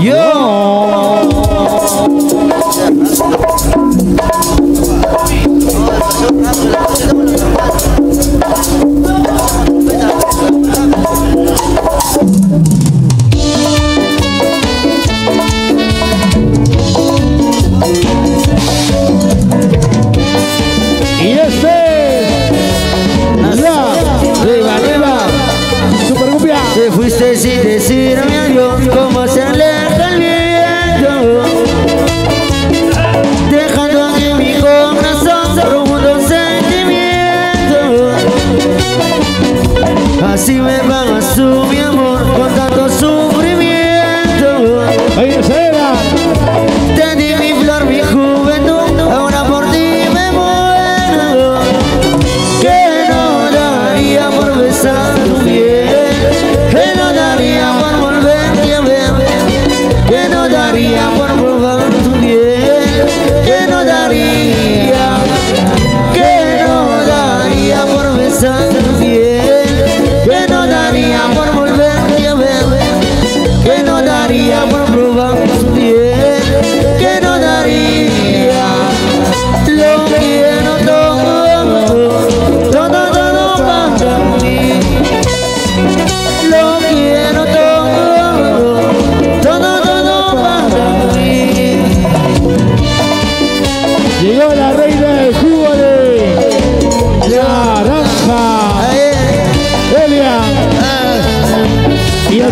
Yo. no daría por probar tu piel, que no daría, que no daría por besar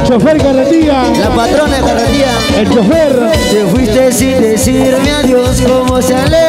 chofer carretilla. La patrona carretilla. El chofer. Te fuiste sin decirme adiós, como se aleja.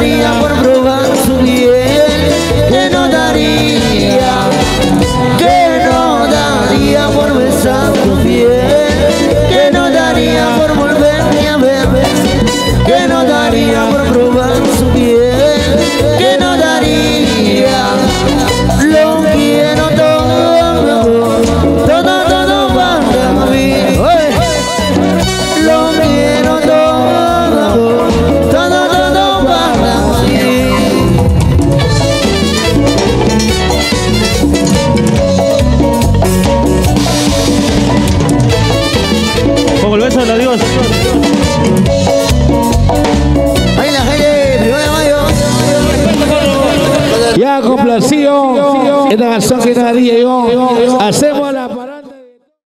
你呀。complacido en la canción que nadie llegó. Hacemos